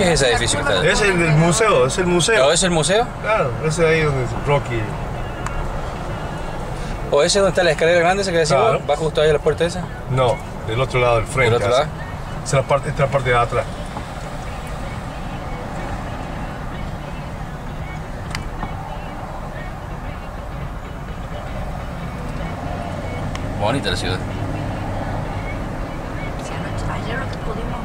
¿Qué es ese edificio Es el, el museo, es el museo. ¿O es el museo? Claro, ese ahí donde es Rocky. ¿O ese donde está la escalera grande esa que decimos? Claro. ¿Va justo ahí a la puerta esa? No, del otro lado del frente. ¿Del otro lado? Es la parte, esta es la parte de atrás. Bonita la ciudad. Si ayer no pudimos